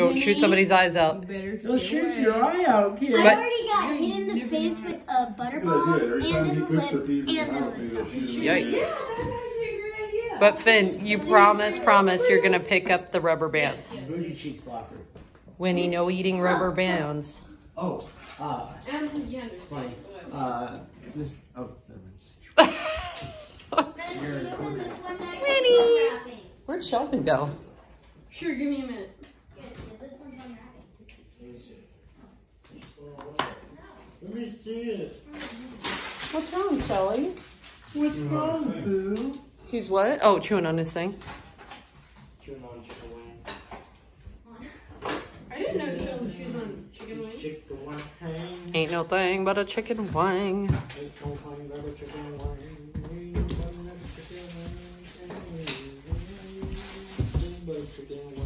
Don't shoot somebody's eyes out. Better Don't shoot away. your eye out, kid. I But- already got hit in the face with a butterball Every and time in he the puts lip and the in house, the stomach. Yikes. That's actually a great idea. But Fyn, you promise, promise you're gonna pick up the rubber bands. Booty cheek slapper. Winnie, no eating rubber bands. Oh, uh, And it's funny. Uh, this. Oh, never mind. Winnie. Where'd Sheldon go? Sure, give me a minute. me see it. What's wrong, Shelly? What's wrong, Boo? He's what? Oh, chewing on his thing. Chewing on chicken wing. I didn't know Shelly chews on chicken wing. Chicken wing. Ain't no thing but a chicken wing. Ain't no thing but a chicken wing. Chicken wing.